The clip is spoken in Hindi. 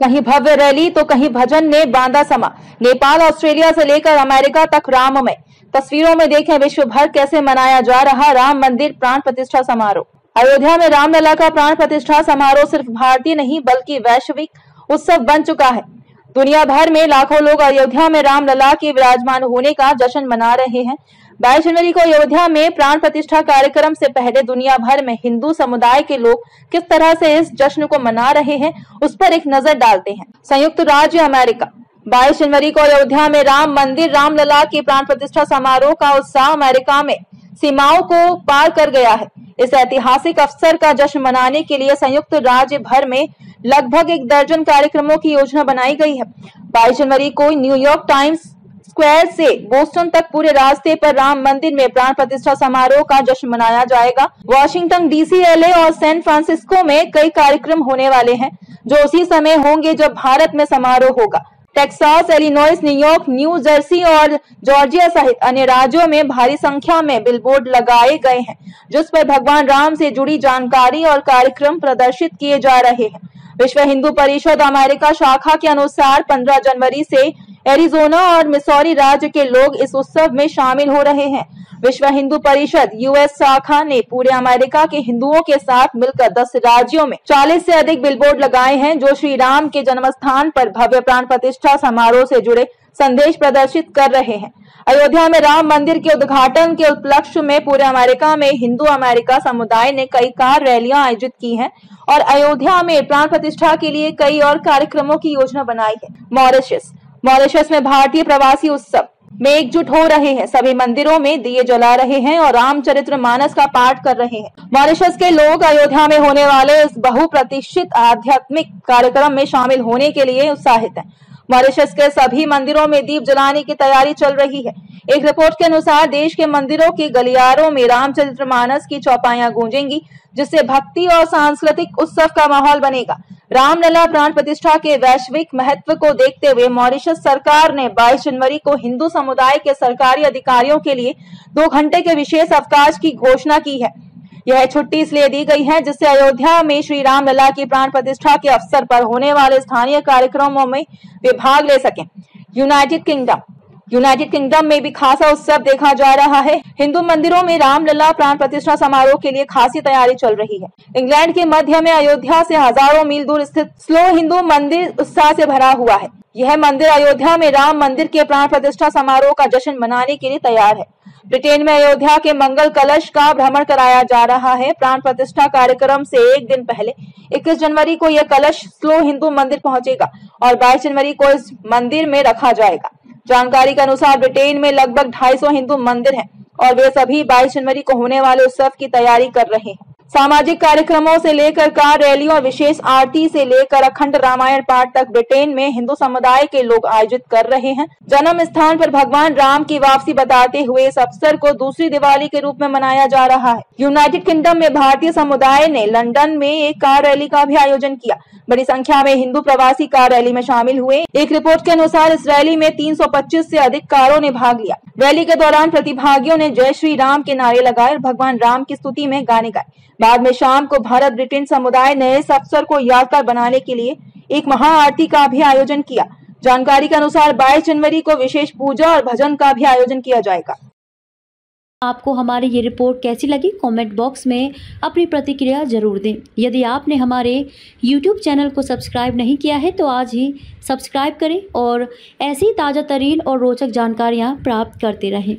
कहीं भव्य रैली तो कहीं भजन ने बांधा समा। नेपाल, ऑस्ट्रेलिया से लेकर अमेरिका तक राममय। तस्वीरों में देखें विश्व भर कैसे मनाया जा रहा राम मंदिर प्राण प्रतिष्ठा समारोह। अयोध्या में रामलला का प्राण प्रतिष्ठा समारोह सिर्फ़ भारतीय नहीं, बल्कि वैश्विक उत्सव बन चुका है। दुनिया भर में लाखों लोग अयोध्या में रामलला के विराजमान होने का जश्न मना रहे हैं। बाईस जनवरी को अयोध्या में प्राण प्रतिष्ठा कार्यक्रम से पहले दुनिया भर में हिंदू समुदाय के लोग किस तरह से इस जश्न को मना रहे हैं, उस पर एक नज़र डालते हैं। संयुक्त राज्य अमेरिका 22 जनवरी को अयोध्या में राम मंदिर रामलला के प्राण प्रतिष्ठा समारोह का उत्साह अमेरिका में सीमाओं को पार कर गया है। इस ऐतिहासिक अवसर का जश्न मनाने के लिए संयुक्त राज्य भर में लगभग एक दर्जन कार्यक्रमों की योजना बनाई गई है। 22 जनवरी को न्यूयॉर्क टाइम्स स्क्वायर से बोस्टन तक पूरे रास्ते पर राम मंदिर में प्राण प्रतिष्ठा समारोह का जश्न मनाया जाएगा। वॉशिंगटन डीसी एलए और सैन फ्रांसिस्को में कई कार्यक्रम होने वाले हैं, जो उसी समय होंगे जब भारत में समारोह होगा। Texas Illinois New York New Jersey और जॉर्जिया सहित अन्य राज्यों में भारी संख्या में बिलबोर्ड लगाए गए हैं, जिस पर भगवान राम से जुड़ी जानकारी और कार्यक्रम प्रदर्शित किए जा रहे हैं। विश्व हिंदू परिषद अमेरिका शाखा के अनुसार 15 जनवरी से एरिजोना और मिसौरी राज्य के लोग इस उत्सव में शामिल हो रहे हैं। विश्व हिंदू परिषद, यूएस शाखा ने पूरे अमेरिका के हिंदुओं के साथ मिलकर 10 राज्यों में 40 से अधिक बिलबोर्ड लगाए हैं, जो श्री राम के जन्म स्थान पर भव्य प्राण प्रतिष्ठा समारोह से जुड़े संदेश प्रदर्शित कर रहे हैं। अयोध्या में राम मंदिर के उद्घाटन के उपलक्ष्य में पूरे अमेरिका में हिंदू अमेरिका समुदाय ने कई कार रैलियाँ आयोजित की हैं और अयोध्या में प्राण प्रतिष्ठा के लिए कई और कार्यक्रमों की योजना बनाई है। मॉरिशस मॉरिशस में भारतीय प्रवासी उत्सव में एकजुट हो रहे हैं। सभी मंदिरों में दिए जला रहे हैं और रामचरित्र मानस का पाठ कर रहे हैं। मॉरिशस के लोग अयोध्या में होने वाले इस बहुप्रतीक्षित आध्यात्मिक कार्यक्रम में शामिल होने के लिए उत्साहित हैं। मॉरिशस के सभी मंदिरों में दीप जलाने की तैयारी चल रही है। एक रिपोर्ट के अनुसार देश के मंदिरों के गलियारों में रामचरित्र मानस की चौपाइयाँ गूंजेंगी, जिससे भक्ति और सांस्कृतिक उत्सव का माहौल बनेगा। रामलला प्राण प्रतिष्ठा के वैश्विक महत्व को देखते हुए मॉरिशस सरकार ने 22 जनवरी को हिंदू समुदाय के सरकारी अधिकारियों के लिए दो घंटे के विशेष अवकाश की घोषणा की है। यह छुट्टी इसलिए दी गई है जिससे अयोध्या में श्री राम लला की प्राण प्रतिष्ठा के अवसर पर होने वाले स्थानीय कार्यक्रमों में वे भाग ले सकें। यूनाइटेड किंगडम यूनाइटेड किंगडम में भी खासा उत्सव देखा जा रहा है। हिंदू मंदिरों में रामलला प्राण प्रतिष्ठा समारोह के लिए खासी तैयारी चल रही है। इंग्लैंड के मध्य में अयोध्या से हज़ारों मील दूर स्थित स्लो हिंदू मंदिर उत्साह से भरा हुआ है। यह मंदिर अयोध्या में राम मंदिर के प्राण प्रतिष्ठा समारोह का जश्न मनाने के लिए तैयार है। ब्रिटेन में अयोध्या के मंगल कलश का भ्रमण कराया जा रहा है। प्राण प्रतिष्ठा कार्यक्रम से एक दिन पहले 21 जनवरी को यह कलश स्लो हिंदू मंदिर पहुंचेगा और 22 जनवरी को इस मंदिर में रखा जाएगा। जानकारी के अनुसार ब्रिटेन में लगभग 250 हिंदू मंदिर हैं और वे सभी 22 जनवरी को होने वाले उत्सव की तैयारी कर रहे हैं। सामाजिक कार्यक्रमों से लेकर कार रैलियों और विशेष आरती से लेकर अखंड रामायण पाठ तक ब्रिटेन में हिंदू समुदाय के लोग आयोजित कर रहे हैं। जन्म स्थान पर भगवान राम की वापसी बताते हुए इस अवसर को दूसरी दिवाली के रूप में मनाया जा रहा है। यूनाइटेड किंगडम में भारतीय समुदाय ने लंदन में एक कार रैली का भी आयोजन किया। बड़ी संख्या में हिंदू प्रवासी कार रैली में शामिल हुए। एक रिपोर्ट के अनुसार इस रैली में 325 से अधिक कारों ने भाग लिया। रैली के दौरान प्रतिभागियों ने जय श्री राम के नारे लगाए और भगवान राम की स्तुति में गाने गाए। बाद में शाम को भारत ब्रिटेन समुदाय ने इस अवसर को यादगार बनाने के लिए एक महाआरती का भी आयोजन किया। जानकारी के अनुसार 22 जनवरी को विशेष पूजा और भजन का भी आयोजन किया जाएगा। आपको हमारी ये रिपोर्ट कैसी लगी? कमेंट बॉक्स में अपनी प्रतिक्रिया ज़रूर दें। यदि आपने हमारे यूट्यूब चैनल को सब्सक्राइब नहीं किया है तो आज ही सब्सक्राइब करें और ऐसी ताज़ा तरीन और रोचक जानकारियाँ प्राप्त करते रहें।